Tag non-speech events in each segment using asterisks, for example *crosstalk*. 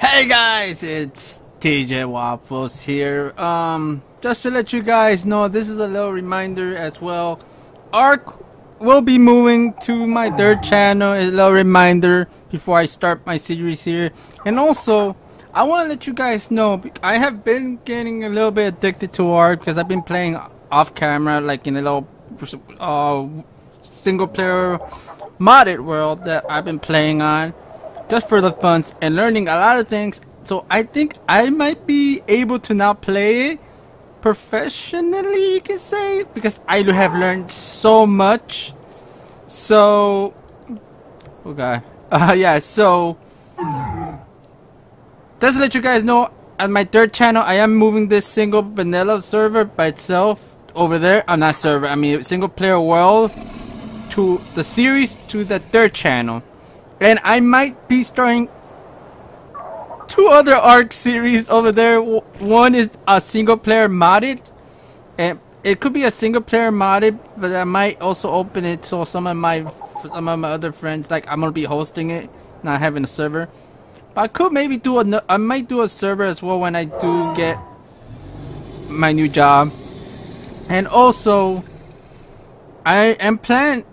guys, it's DJ Wafflez here. Um, just to let you guys know, this is a little reminder as well. Ark will be moving to my third channel. A little reminder before I start my series here. And also, I want to let you guys know, I have been getting a little bit addicted to Ark because I've been playing off camera, like in a little uh, single player modded world that I've been playing on just for the funs and learning a lot of things. So I think I might be able to now play it professionally, you can say, because I have learned so much. So, oh god, *laughs* uh, yeah. So, just to let you guys know, on my third channel, I am moving this single vanilla server by itself over there. I'm uh, not server. I mean, single player world to the series to the third channel. And I might be starting two other Ark series over there. One is a single player modded. And it could be a single player modded, but I might also open it so some of my some of my other friends, like I'm gonna be hosting it, not having a server. But I could maybe do a, I might do a server as well when I do get my new job. And also, I am planning.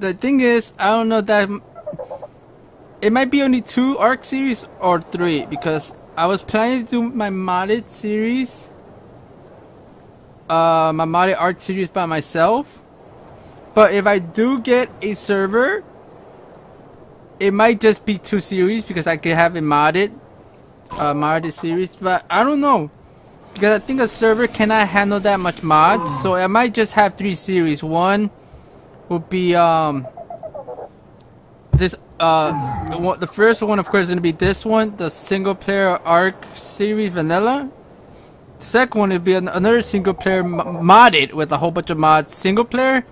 The thing is, I don't know that it might be only two Ark series or three because I was planning to do my modded series, uh, my modded Ark series by myself. But if I do get a server, it might just be two series because I could have a modded, uh, modded series. But I don't know because I think a server cannot handle that much mods, so I might just have three series. One would be um this uh, the first one, of course, is going to be this one, the single player Ark series vanilla. The second one would be an another single player modded with a whole bunch of mods, single player.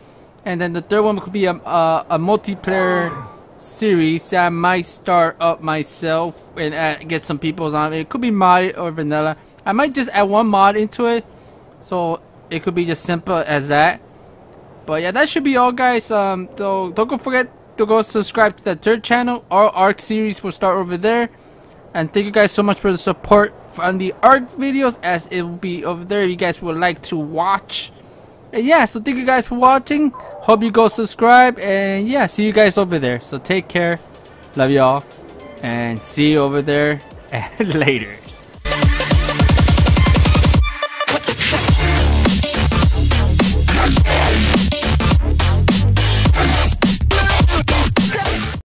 And then the third one could be a, a, a multiplayer series that I might start up myself and add, get some people's on. It could be modded or vanilla. I might just add one mod into it, so it could be just simple as that. But yeah, that should be all, guys. Um, so don't forget to go subscribe to the third channel. Our Ark series will start over there. And thank you guys so much for the support on the Ark videos as it will be over there if you guys would like to watch. And yeah, so thank you guys for watching. Hope you go subscribe and yeah, see you guys over there. So take care. Love y'all. And see you over there and *laughs* later.